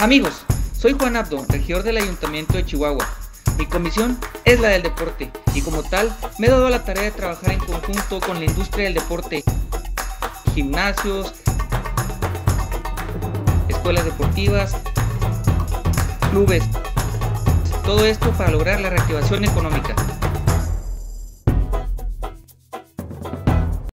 Amigos, soy Juan Abdo, regidor del Ayuntamiento de Chihuahua. Mi comisión es la del deporte y como tal me he dado la tarea de trabajar en conjunto con la industria del deporte, gimnasios, escuelas deportivas, clubes, todo esto para lograr la reactivación económica.